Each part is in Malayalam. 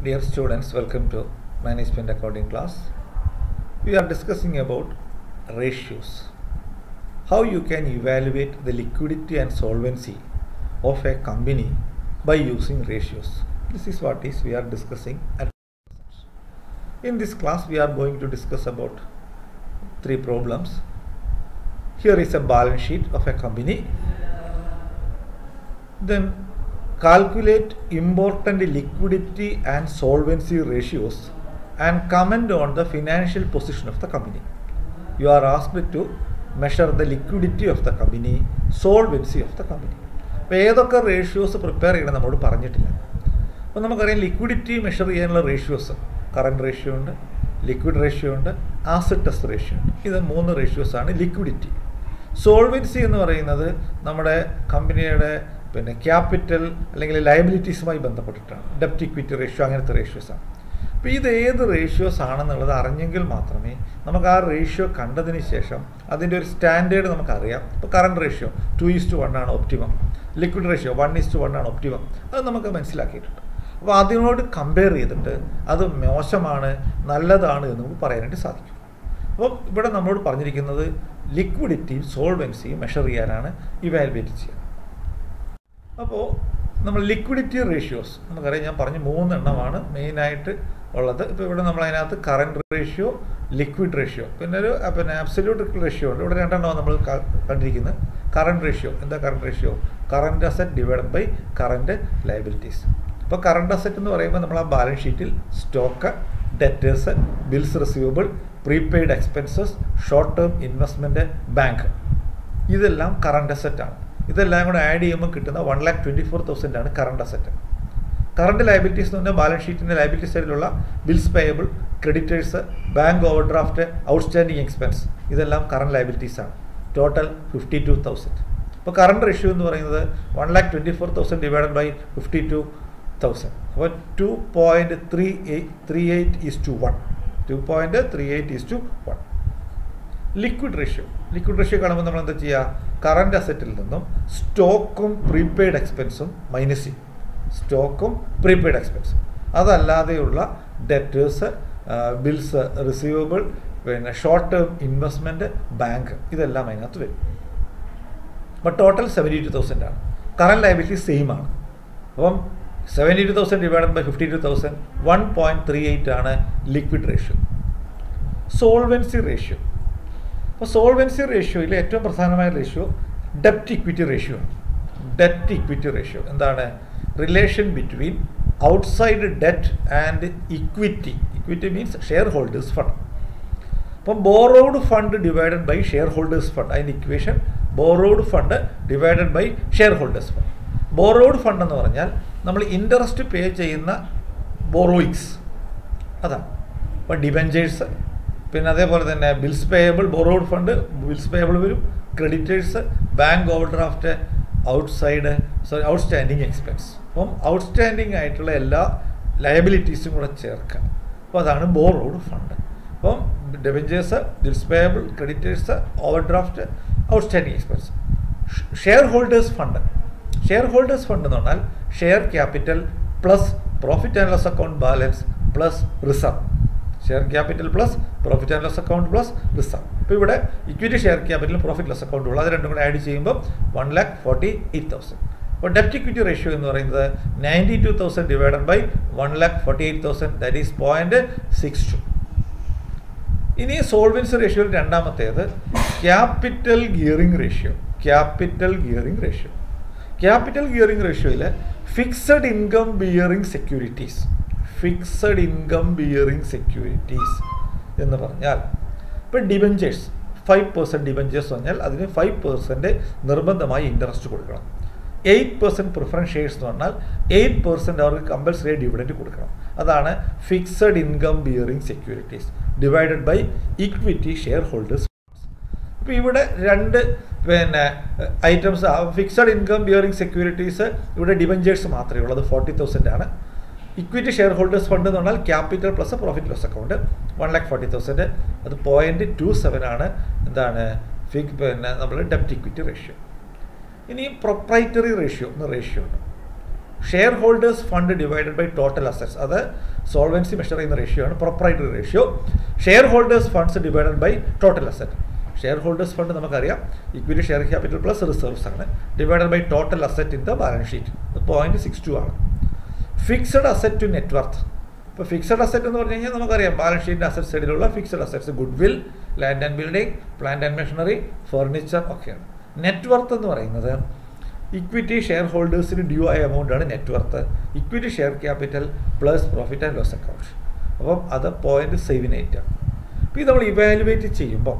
Dear students, welcome to Management Accounting class. We are discussing about ratios. How you can evaluate the liquidity and solvency of a company by using ratios. This is what is we are discussing. In this class, we are going to discuss about three problems. Here is a balance sheet of a company. Then calculate important liquidity and solvency ratios and comment on the financial position of the company. You are asked to measure the liquidity of the company, solvency of the company. അപ്പോൾ ഏതൊക്കെ റേഷ്യോസ് പ്രിപ്പയർ ചെയ്യണം നമ്മോട് പറഞ്ഞിട്ടില്ല അപ്പോൾ നമുക്കറിയാം ലിക്വിഡിറ്റി മെഷർ ചെയ്യാനുള്ള റേഷ്യോസ് കറണ്ട് റേഷ്യോ ഉണ്ട് ലിക്വിഡ് റേഷ്യോ ഉണ്ട് ആസിഡ് ടെസ്റ്റ് റേഷ്യോ ഉണ്ട് ഇത് മൂന്ന് റേഷ്യോസാണ് ലിക്വിഡിറ്റി സോൾവൻസി എന്ന് പറയുന്നത് നമ്മുടെ കമ്പനിയുടെ പിന്നെ ക്യാപിറ്റൽ അല്ലെങ്കിൽ ലയബിലിറ്റീസുമായി ബന്ധപ്പെട്ടിട്ടാണ്. ഡെപ്റ്റ് ഇക്വിറ്റി റേഷ്യോ അങ്ങനത്തെ റേഷ്യോസാണ് അപ്പോൾ ഇത് ഏത് റേഷ്യോസ് ആണെന്നുള്ളത് അറിഞ്ഞെങ്കിൽ മാത്രമേ നമുക്ക് ആ റേഷ്യോ കണ്ടതിന് ശേഷം അതിന്റെ ഒരു സ്റ്റാൻഡേർഡ് നമുക്കറിയാം. ഇപ്പോൾ current ratio two is to one ആണ് optimum. Liquid ratio one is to one ആണ് ഒപ്റ്റിമം. അത് നമുക്ക് മനസ്സിലാക്കിയിട്ടുണ്ട്. അപ്പോൾ അതിനോട് കമ്പയർ ചെയ്തിട്ട് അത് മോശമാണ് നല്ലതാണ് എന്ന് നമുക്ക് പറയാനായിട്ട് സാധിക്കും. അപ്പോൾ ഇവിടെ നമ്മളോട് പറഞ്ഞിരിക്കുന്നത് ലിക്വിഡിറ്റിയും സോൾവെൻസിയും മെഷർ ചെയ്യാനാണ് ഇവാലുവേറ്റ് ചെയ്യുക. അപ്പോൾ നമ്മൾ ലിക്വിഡിറ്റി റേഷ്യോസ് നമുക്കറിയാം ഞാൻ പറഞ്ഞ മൂന്നെണ്ണമാണ് മെയിനായിട്ട് ഉള്ളത്. ഇപ്പോൾ ഇവിടെ നമ്മൾ അതിനകത്ത് കറണ്ട് റേഷ്യോ ലിക്വിഡ് റേഷ്യോ പിന്നെ ഒരു പിന്നെ അബ്സല്യൂട്ട് റേഷ്യോ ഉണ്ട്. ഇവിടെ രണ്ടെണ്ണമാണ് നമ്മൾ കണ്ടിരിക്കുന്നത്. കറണ്ട് റേഷ്യോ എന്താ current ratio current asset divide by current liabilities ഇപ്പോൾ കറണ്ട് അസറ്റ് എന്ന് പറയുമ്പോൾ നമ്മൾ ആ ബാലൻസ് ഷീറ്റിൽ stock debtors bills receivable prepaid expenses short term investment bank ഇതെല്ലാം കറണ്ട് അസറ്റാണ് ഇതെല്ലാം കൂടെ ആഡ് ചെയ്യുമ്പോൾ കിട്ടുന്ന one lakh twenty four thousand ആണ് കറണ്ട് അസറ്റ് കറണ്ട് ലയബിലിറ്റീസ് എന്ന് പറഞ്ഞാൽ ബാലൻസ് ഷീറ്റിന്റെ ലയബിലിറ്റി സൈഡിലുള്ള bills payable creditors bank overdraft outstanding expense ഇതെല്ലാം കറണ്ട് ലയബിലിറ്റീസാണ് ടോട്ടൽ ഫിഫ്റ്റി ടു തൗസൻഡ് അപ്പോൾ കറണ്ട് റേഷ്യോ എന്ന് പറയുന്നത് one lakh twenty four thousand divided by fifty two thousand അപ്പോൾ two point three eight three eight is to one two point three eight is to one liquid ratio liquid ratio കാണുമ്പോൾ നമ്മൾ എന്താ ചെയ്യുക കറണ്ട് അസറ്റിൽ നിന്നും സ്റ്റോക്കും പ്രീപെയ്ഡ് എക്സ്പെൻസും മൈനസ് ചെയ്യും. സ്റ്റോക്കും പ്രീപെയ്ഡ് എക്സ്പെൻസും അതല്ലാതെയുള്ള ഡെറ്റേഴ്സ് ബിൽസ് റിസീവബിൾ പിന്നെ ഷോർട്ട് ടേം ഇൻവെസ്റ്റ്മെന്റ് ബാങ്ക് ഇതെല്ലാം അതിനകത്ത് വരും. അപ്പോൾ ടോട്ടൽ സെവന്റി ടു തൗസൻഡ് ആണ്. കറണ്ട് ലയബിലിറ്റി സെയിം ആണ്. അപ്പം seventy two thousand divided by fifty two thousand one point three eight ആണ് ലിക്വിഡ് റേഷ്യോ സോൾവെൻസി റേഷ്യോ അപ്പോൾ സോൾവെൻസി റേഷ്യോയിൽ ഏറ്റവും പ്രധാനമായ ratio ഡെപ്റ്റ് equity ratio debt equity ratio എന്താണ്? Relation between outside debt and equity equity means shareholders fund അപ്പം borrowed fund divided by shareholders fund അതിന്റെ equation borrowed fund divided by shareholders fund borrowed fund എന്ന് പറഞ്ഞാൽ നമ്മൾ ഇൻട്രസ്റ്റ് പേ ചെയ്യുന്ന ബോറോയിങ്സ് അതാണ്. അപ്പോൾ ഡിബെഞ്ചേഴ്സ് പിന്നെ അതേപോലെ തന്നെ bills payable borrowed fund bills payable വരും. Creditors bank over draft outside sorry outstanding expense അപ്പം ഔട്ട്സ്റ്റാൻഡിങ് ആയിട്ടുള്ള എല്ലാ ലയബിലിറ്റീസും കൂടെ ചേർക്കുക അപ്പോൾ അതാണ് ബോറോഡ് ഫണ്ട് അപ്പം debentures bills payable creditors overdraft outstanding expense shareholders fund shareholders fund എന്ന് പറഞ്ഞാൽ share capital plus profit and loss account balance plus reserve share capital plus profit and loss account plus reserve അപ്പോൾ ഇവിടെ ഇക്വിറ്റി ഷെയർ ക്യാപിറ്റലും പ്രോഫിറ്റ് ലോസ് അക്കൗണ്ട് ഉള്ള അത് രണ്ടും കൂടെ ആഡ് ചെയ്യുമ്പോൾ one lakh forty eight thousand അപ്പോൾ ഡെപ്റ്റ് ഇക്വിറ്റി റേഷ്യോ എന്ന് പറയുന്നത് ninety two thousand divided by one lakh forty eight thousand that is point six two ഇനി സോൾവൻസി റേഷ്യോയിൽ രണ്ടാമത്തേത് capital gearing ratio capital gearing ratio capital gearing റേഷ്യോയിൽ fixed income bearing securities fixed income bearing securities എന്ന് പറഞ്ഞാൽ ഇപ്പം ഡിബഞ്ചേഴ്സ് ഫൈവ് പെർസെന്റ് ഡിബഞ്ചേഴ്സ് പറഞ്ഞാൽ അതിന് ഫൈവ് പെർസെന്റ് നിർബന്ധമായി ഇൻട്രസ്റ്റ് കൊടുക്കണം. എയ്റ്റ് പെർസെന്റ് പ്രിഫറൻസ് ഷെയർസ് എന്ന് പറഞ്ഞാൽ എയ്റ്റ് പെർസെന്റ് അവർക്ക് കമ്പൽസറി ഡിവിഡന്റ് കൊടുക്കണം. അതാണ് fixed income bearing securities divided by equity share holders അപ്പോൾ ഇവിടെ രണ്ട് പിന്നെ items fixed income bearing securities ഇവിടെ ഡിബഞ്ചേഴ്സ് മാത്രമേ ഉള്ളൂ. അത് ഫോർട്ടി തൗസൻഡ് ആണ്. ഇക്വിറ്റി ഷെയർ ഹോൾഡേഴ്സ് ഫണ്ട് എന്ന് പറഞ്ഞാൽ capital plus profit loss account one lakh forty thousand അത് പോയിന്റ് ടു സെവൻ ആണ്. എന്താണ്? ഫിക് പിന്നെ നമ്മൾ ഡെപ്റ്റ് ഇക്വിറ്റി റേഷ്യോ ഇനി പ്രൊപ്രൈറ്ററി റേഷ്യോ എന്ന റേഷ്യോ ഉണ്ട്. Share holders fund divided by total assets അത് സോൾവൻസി മെഷർ ചെയ്യുന്ന റേഷ്യോ ആണ്. Proprietary ratio share holders funds divided by total asset share holders fund നമുക്കറിയാം. Equity share capital plus reserves ആണ്. Divided by total asset in the balance sheet point six two ആണ്. Fixed asset to net worth ഇപ്പോൾ ഫിക്സഡ് അസറ്റ് എന്ന് പറഞ്ഞു കഴിഞ്ഞാൽ നമുക്കറിയാം ബാലൻസ് ഷീറ്റിന്റെ അസറ്റ് സൈഡിലുള്ള fixed assets goodwill land and building plant and machinery furniture ഒക്കെയാണ്. നെറ്റ്വർത്ത് എന്ന് പറയുന്നത് ഇക്വിറ്റി ഷെയർ ഹോൾഡേഴ്സിന് ഡ്യൂ ആയ എമൗണ്ട് ആണ് net worth equity share capital plus profit and loss account അപ്പം അത് പോയിന്റ് സെവൻ എയ്റ്റ് ആണ്. അപ്പോൾ ഇത് നമ്മൾ ഇവാലുവേറ്റ് ചെയ്യുമ്പോൾ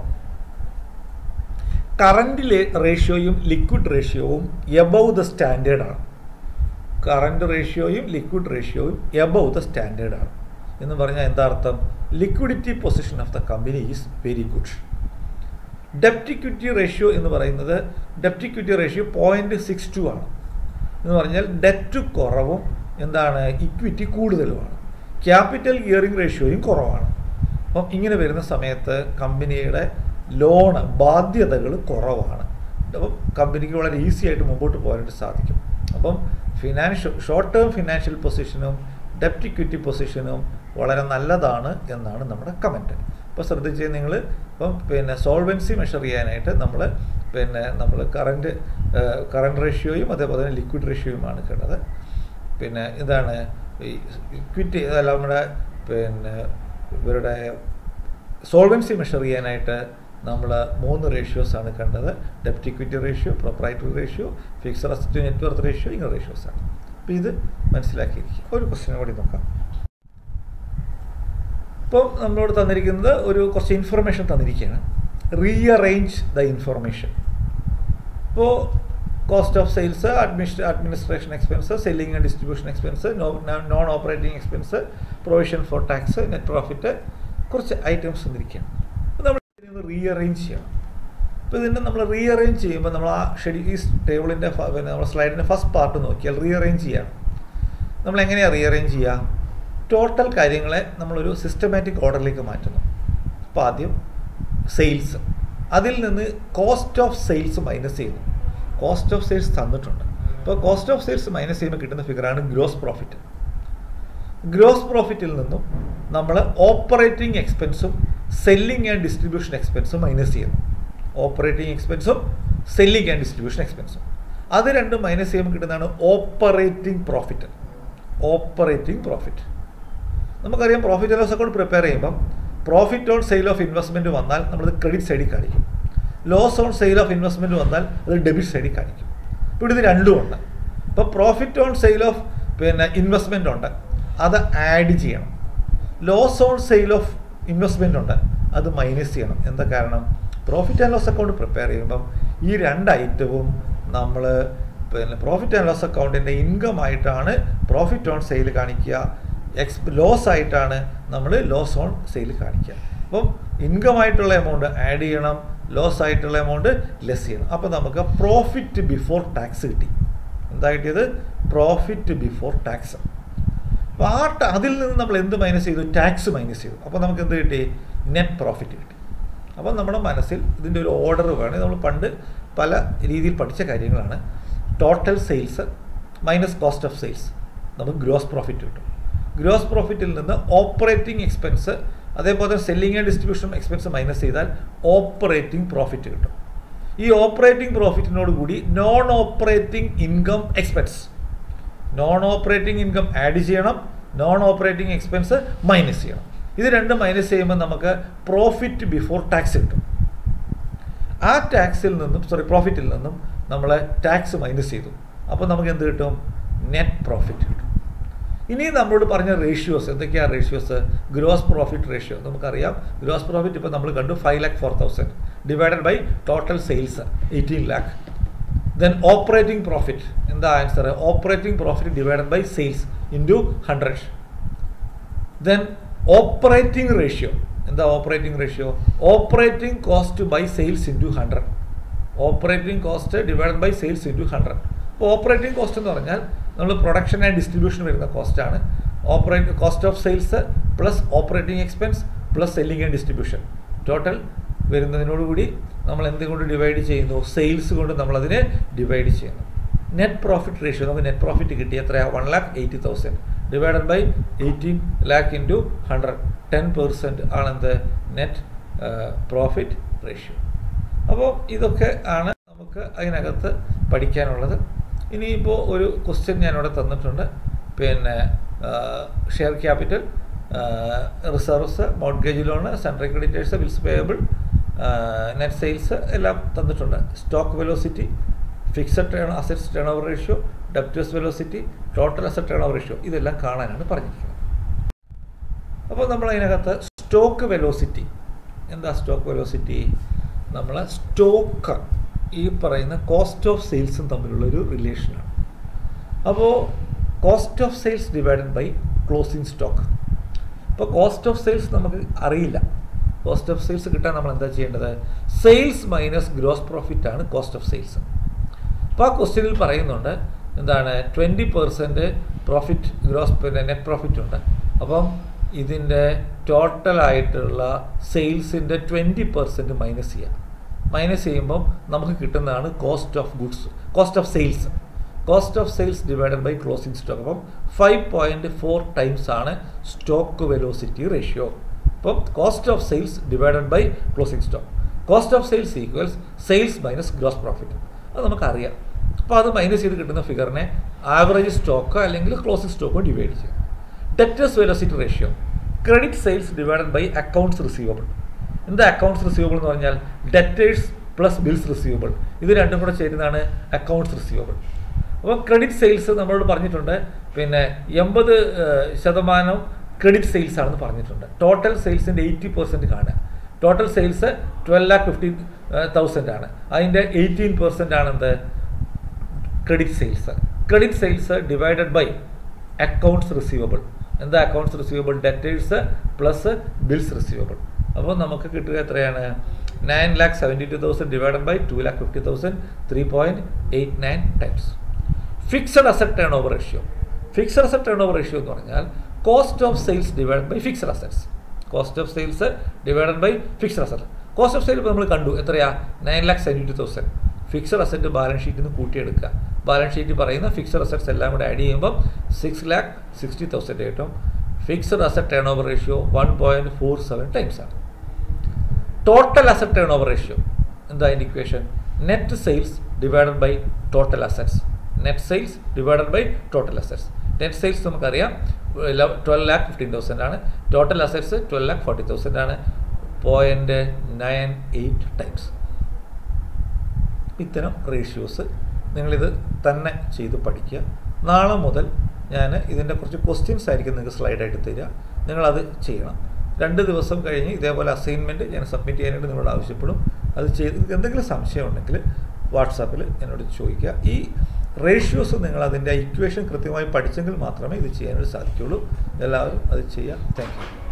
കറന്റിലെ റേഷ്യോയും ലിക്വിഡ് റേഷ്യോവും എബൗ ദ സ്റ്റാൻഡേർഡാണ് കറണ്ട് റേഷ്യോയും ലിക്വിഡ് റേഷ്യോയും എബവ് ദ സ്റ്റാൻഡേർഡാണ് എന്ന് പറഞ്ഞാൽ എന്താ അർത്ഥം? Liquidity position of the company is very good ഡെപ്റ്റ് equity ratio എന്ന് പറയുന്നത് ഡെപ്റ്റ് equity ratio point six two ആണ്. എന്ന് പറഞ്ഞാൽ ഡെറ്റ് കുറവും എന്താണ്? ഇക്വിറ്റി കൂടുതലുമാണ്. ക്യാപിറ്റൽ ഗിയറിംഗ് റേഷ്യോയും കുറവാണ്. അപ്പം ഇങ്ങനെ വരുന്ന സമയത്ത് കമ്പനിയുടെ ലോണ് ബാധ്യതകൾ കുറവാണ്. അപ്പം കമ്പനിക്ക് വളരെ ഈസി ആയിട്ട് മുമ്പോട്ട് പോകാനായിട്ട് സാധിക്കും. അപ്പം ഫിനാൻഷ്യൽ ഷോർട്ട് ടേം ഫിനാൻഷ്യൽ പൊസിഷനും ഡെപ്റ്റ് ഇക്വിറ്റി പൊസിഷനും വളരെ നല്ലതാണ് എന്നാണ് നമ്മുടെ കമന്റ് അപ്പോൾ ശ്രദ്ധിച്ച് നിങ്ങൾ ഇപ്പം പിന്നെ സോൾവൻസി മെഷർ ചെയ്യാനായിട്ട് നമ്മൾ പിന്നെ നമ്മൾ കറന്റ് കറണ്ട് റേഷ്യോയും അതേപോലെ തന്നെ ലിക്വിഡ് റേഷ്യോയുമാണ് കേട്ടത് പിന്നെ ഇതാണ് ഈ ഇക്വിറ്റി അതല്ല നമ്മുടെ പിന്നെ ഇവരുടെ സോൾവൻസി മെഷർ ചെയ്യാനായിട്ട് നമ്മൾ മൂന്ന് റേഷ്യോസ് ആണ് കണ്ടത്. ഡെപ്റ്റ് equity ratio proprietary ratio fixed asset net worth ratio ഇങ്ങനെ റേഷ്യോസ് ആണ്. അപ്പോൾ ഇത് മനസ്സിലാക്കിയിരിക്കുക. ഒരു ക്വസ്റ്റ്യൻ കൂടി നോക്കാം. ഇപ്പം നമ്മളോട് തന്നിരിക്കുന്നത് ഒരു കുറച്ച് ഇൻഫർമേഷൻ തന്നിരിക്കുകയാണ്. റീഅറേഞ്ച് ദ ഇൻഫർമേഷൻ ഇപ്പോൾ cost of sales administration administration expense selling and distribution expense non operating expense provision for tax net profit കുറച്ച് ഐറ്റംസ് തന്നിരിക്കുകയാണ്. റീഅറേഞ്ച് ചെയ്യണം. ഇപ്പോൾ ഇതിന്റെ നമ്മൾ റീഅറേഞ്ച് ചെയ്യുമ്പോൾ നമ്മൾ ആ ഷെഡ്യൂ ഈ ടേബിളിന്റെ പിന്നെ നമ്മുടെ സ്ലൈഡിന്റെ ഫസ്റ്റ് പാർട്ട് നോക്കിയാൽ റീഅറേഞ്ച് ചെയ്യണം നമ്മൾ എങ്ങനെയാണ് റീഅറേഞ്ച് ചെയ്യുക ടോട്ടൽ കാര്യങ്ങളെ നമ്മളൊരു സിസ്റ്റമാറ്റിക് ഓർഡറിലേക്ക് മാറ്റുന്നു. അപ്പോൾ ആദ്യം സെയിൽസ് അതിൽ നിന്ന് കോസ്റ്റ് ഓഫ് സെയിൽസ് മൈനസ് ചെയ്യുന്നു. കോസ്റ്റ് ഓഫ് സെയിൽസ് തന്നിട്ടുണ്ട്. അപ്പോൾ കോസ്റ്റ് ഓഫ് സെയിൽസ് മൈനസ് ചെയ്യുമ്പോൾ കിട്ടുന്ന ഫിഗറാണ് ഗ്രോസ് പ്രോഫിറ്റ് ഗ്രോസ് പ്രോഫിറ്റിൽ നിന്നും നമ്മൾ ഓപ്പറേറ്റിംഗ് എക്സ്പെൻസും സെല്ലിംഗ് ആൻഡ് ഡിസ്ട്രിബ്യൂഷൻ എക്സ്പെൻസും മൈനസ് ചെയ്യുന്നു ഓപ്പറേറ്റിംഗ് എക്സ്പെൻസും സെല്ലിംഗ് ആൻഡ് ഡിസ്ട്രിബ്യൂഷൻ എക്സ്പെൻസും അത് രണ്ടും മൈനസ് ചെയ്യുമ്പോൾ കിട്ടുന്നതാണ് ഓപ്പറേറ്റിംഗ് പ്രോഫിറ്റ് ഓപ്പറേറ്റിംഗ് പ്രോഫിറ്റ് നമുക്കറിയാം profit and loss account prepare ചെയ്യുമ്പം profit on sale of investment വന്നാൽ നമ്മളത് ക്രെഡിറ്റ് സൈഡിൽ കാണിക്കും. Loss on sale of investment വന്നാൽ അത് ഡെബിറ്റ് സൈഡിൽ കാണിക്കും. ഇപ്പോൾ ഇത് രണ്ടും ഉണ്ട്. ഇപ്പോൾ പ്രോഫിറ്റ് ഓൺ സെയിൽ ഓഫ് പിന്നെ ഇൻവെസ്റ്റ്മെന്റ് ഉണ്ട്. അത് ആഡ് ചെയ്യണം. Loss on sale of investment ഉണ്ട്. അത് മൈനസ് ചെയ്യണം. എന്താ കാരണം? Profit and loss account prepare ചെയ്യുമ്പം ഈ രണ്ട് ഐറ്റവും നമ്മൾ പിന്നെ പ്രോഫിറ്റ് ആൻഡ് ലോസ് അക്കൗണ്ടിന്റെ ഇൻകം ആയിട്ടാണ് പ്രോഫിറ്റ് ഓൺ സെയിൽ കാണിക്കുക. എക്സ് ലോസ് ആയിട്ടാണ് നമ്മൾ ലോസ് ഓൺ സെയിൽ കാണിക്കുക. അപ്പം ഇൻകം ആയിട്ടുള്ള എമൗണ്ട് ആഡ് ചെയ്യണം. ലോസ് ആയിട്ടുള്ള എമൗണ്ട് ലെസ് ചെയ്യണം. അപ്പോൾ നമുക്ക് പ്രോഫിറ്റ് ബിഫോർ ടാക്സ് കിട്ടി. എന്താ കിട്ടിയത്? പ്രോഫിറ്റ് ബിഫോർ ടാക്സ് ആ അതിൽ നിന്ന് നമ്മൾ എന്ത് മൈനസ് ചെയ്തു? ടാക്സ് മൈനസ് ചെയ്തു. അപ്പോൾ നമുക്ക് എന്ത് കിട്ടി? നെറ്റ് പ്രോഫിറ്റ് കിട്ടി. അപ്പോൾ നമ്മുടെ മനസ്സിൽ ഇതിന്റെ ഒരു ഓർഡർ വേണം. നമ്മൾ പണ്ട് പല രീതിയിൽ പഠിച്ച കാര്യങ്ങളാണ്. Total sales minus cost of sales നമുക്ക് ഗ്രോസ് പ്രോഫിറ്റ് കിട്ടും. ഗ്രോസ് പ്രോഫിറ്റിൽ നിന്ന് ഓപ്പറേറ്റിംഗ് എക്സ്പെൻസ് അതേപോലെ selling and distribution expense minus ചെയ്താൽ ഓപ്പറേറ്റിംഗ് പ്രോഫിറ്റ് കിട്ടും. ഈ ഓപ്പറേറ്റിംഗ് പ്രോഫിറ്റിനോട് കൂടി non operating income expense non operating income add ചെയ്യണം. നോൺ ഓപ്പറേറ്റിംഗ് എക്സ്പെൻസ് മൈനസ് ചെയ്യണം. ഇത് രണ്ടും മൈനസ് ചെയ്യുമ്പോൾ നമുക്ക് പ്രോഫിറ്റ് ബിഫോർ ടാക്സ് കിട്ടും. ആ ടാക്സിൽ നിന്നും സോറി പ്രോഫിറ്റിൽ നിന്നും നമ്മൾ ടാക്സ് മൈനസ് ചെയ്തു. അപ്പോൾ നമുക്ക് എന്ത് കിട്ടും? നെറ്റ് പ്രോഫിറ്റ് കിട്ടും. ഇനി നമ്മളോട് പറഞ്ഞ റേഷ്യോസ് എന്തൊക്കെയാണ് റേഷ്യോസ് ഗ്രോസ് പ്രോഫിറ്റ് റേഷ്യോ നമുക്കറിയാം. ഗ്രോസ് പ്രോഫിറ്റ് ഇപ്പോൾ നമ്മൾ കണ്ടു five lakh four thousand divided by total sales eighteen lakh then operating profit എന്താ answer operating profit divided by sales into hundred then operating ratio എന്താ operating ratio operating cost by sales into hundred operating cost divided by sales into hundred അപ്പോൾ ഓപ്പറേറ്റിംഗ് കോസ്റ്റ് എന്ന് പറഞ്ഞാൽ നമ്മൾ പ്രൊഡക്ഷൻ ആൻഡ് ഡിസ്ട്രിബ്യൂഷൻ വരുന്ന കോസ്റ്റാണ് operate cost of sales plus operating expense plus selling and distribution total വരുന്നതിനോടുകൂടി നമ്മൾ എന്തുകൊണ്ട് ഡിവൈഡ് ചെയ്യുന്നു? സെയിൽസ് കൊണ്ട് നമ്മളതിനെ ഡിവൈഡ് ചെയ്യുന്നു. നെറ്റ് പ്രോഫിറ്റ് റേഷ്യോ നമുക്ക് നെറ്റ് പ്രോഫിറ്റ് കിട്ടി എത്രയാണ് one lakh eighty thousand divided by eighteen lakh into hundred ten percent ആണെന്ത്? Net profit ratio അപ്പോൾ ഇതൊക്കെ ആണ് നമുക്ക് അതിനകത്ത് പഠിക്കാനുള്ളത്. ഇനിയിപ്പോൾ ഒരു ക്വസ്റ്റ്യൻ ഞാനിവിടെ തന്നിട്ടുണ്ട്. പിന്നെ share capital reserves mortgage loan central creditors bills payable net sales എല്ലാം തന്നിട്ടുണ്ട്. Stock velocity fixed turn assets turn over ratio debtors velocity total asset turn over ratio ഇതെല്ലാം കാണാനാണ് പറഞ്ഞിരിക്കുന്നത്. അപ്പോൾ നമ്മൾ അതിനകത്ത് സ്റ്റോക്ക് വെലോസിറ്റി എന്താ സ്റ്റോക്ക് വെലോസിറ്റി നമ്മൾ സ്റ്റോക്ക് ഈ പറയുന്ന കോസ്റ്റ് ഓഫ് സെയിൽസും തമ്മിലുള്ളൊരു റിലേഷനാണ് അപ്പോൾ cost of sales divided by closing stock അപ്പോൾ കോസ്റ്റ് ഓഫ് സെയിൽസ് നമുക്ക് അറിയില്ല. കോസ്റ്റ് ഓഫ് സെയിൽസ് കിട്ടാൻ നമ്മൾ എന്താ ചെയ്യേണ്ടത്? സെയിൽസ് മൈനസ് ഗ്രോസ് പ്രോഫിറ്റ് ആണ് കോസ്റ്റ് ഓഫ് സെയിൽസ് അപ്പോൾ ആ ക്വസ്റ്റ്യനിൽ പറയുന്നുണ്ട് എന്താണ് ട്വന്റി പെർസെന്റ് പ്രോഫിറ്റ് ഗ്രോസ് പിന്നെ നെറ്റ് പ്രോഫിറ്റ് ഉണ്ട്. അപ്പം ഇതിന്റെ ടോട്ടലായിട്ടുള്ള സെയിൽസിന്റെ ട്വന്റി പെർസെന്റ് മൈനസ് ചെയ്യുക മൈനസ് ചെയ്യുമ്പം നമുക്ക് കിട്ടുന്നതാണ് cost of goods cost of sales cost of sales divided by closing stock അപ്പം ഫൈവ് പോയിന്റ് ഫോർ ടൈംസ് ആണ് സ്റ്റോക്ക് വെലോസിറ്റി റേഷ്യോ അപ്പം cost of sales divided by closing stock cost of sales equals sales minus gross profit അത് നമുക്കറിയാം. അപ്പോൾ അത് മൈനസ് ചെയ്ത് കിട്ടുന്ന ഫിഗറിനെ ആവറേജ് സ്റ്റോക്കോ അല്ലെങ്കിൽ ക്ലോസിംഗ് സ്റ്റോക്കോ ഡിവൈഡ് ചെയ്യും. Debtors velocity ratio credit sales divided by accounts receivable എന്താ അക്കൗണ്ട്സ് റിസീവബിൾ എന്ന് പറഞ്ഞാൽ? ഡെറ്റേഴ്സ് പ്ലസ് ബിൽസ് റിസീവബിൾ ഇത് രണ്ടും കൂടെ ചേരുന്നതാണ് അക്കൗണ്ട്സ് റിസീവബിൾ അപ്പോൾ ക്രെഡിറ്റ് സെയിൽസ് നമ്മളോട് പറഞ്ഞിട്ടുണ്ട്. പിന്നെ എൺപത് ശതമാനം ക്രെഡിറ്റ് സെയിൽസ് ആണെന്ന് പറഞ്ഞിട്ടുണ്ട്. ടോട്ടൽ സെയിൽസിന്റെ എയ്റ്റി പെർസെന്റ് കാണുക total sales twelve lakh fifteen thousand ആണ്. അതിന്റെ eighteen percent ആണെന്ത്? Credit sales credit sales divided by accounts receivable എന്താ accounts receivable debtors plus bills receivable അപ്പോൾ നമുക്ക് കിട്ടുക എത്രയാണ്? Nine lakh seventy two thousand divided by two lakh fifty thousand three point eight nine times fixed asset turn over ratio fixed asset turn over ratio എന്ന് പറഞ്ഞാൽ cost of sales divide by fixed assets cost of sales divided by fixed asset cost of sale നമ്മൾ കണ്ടു. എത്രയാ? Nine lakh seventy thousand fixed asset balance ഷീറ്റിൽ നിന്ന് കൂട്ടിയെടുക്കുക ബാലൻസ് ഷീറ്റിൽ പറയുന്ന ഫിക്സഡ് അസറ്റ്സ് എല്ലാം കൂടെ ആഡ് ചെയ്യുമ്പോൾ സിക്സ് ലാക്ക് സിക്സ്റ്റി തൗസൻഡ് കിട്ടും fixed asset turn over ratio one point four seven times ആണ്. Total asset turn over ratio എന്താ അതിന്റെ equation net sales divided by total assets net sales divided by total assets net sales നമുക്കറിയാം. ട്വൽവ് ലാക്ക് ഫിഫ്റ്റീൻ തൗസൻഡ് ആണ്. Total assets twelve lakh forty thousand ആണ്. പോയിന്റ് നയൻ എയ്റ്റ് ടൈംസ് ഇത്തരം റേഷ്യോസ് നിങ്ങളിത് തന്നെ ചെയ്ത് പഠിക്കുക. നാളെ മുതൽ ഞാൻ ഇതിന്റെ കുറച്ച് ക്വസ്റ്റ്യൻസ് ആയിരിക്കും നിങ്ങൾക്ക് സ്ലൈഡായിട്ട് തരിക. നിങ്ങളത് ചെയ്യണം. രണ്ട് ദിവസം കഴിഞ്ഞ് ഇതേപോലെ അസൈൻമെന്റ് ഞാൻ സബ്മിറ്റ് ചെയ്യാനായിട്ട് നിങ്ങളോട് ആവശ്യപ്പെടും. അത് ചെയ്ത് എന്തെങ്കിലും സംശയം ഉണ്ടെങ്കിൽ വാട്സാപ്പിൽ എന്നോട് ചോദിക്കുക. ഈ റേഷ്യോസ് നിങ്ങൾ അതിന്റെ ഇക്വേഷൻ കൃത്യമായി പഠിച്ചെങ്കിൽ മാത്രമേ ഇത് ചെയ്യാനായിട്ട് സാധിക്കുകയുള്ളൂ. എല്ലാവരും അത് ചെയ്യാം താങ്ക്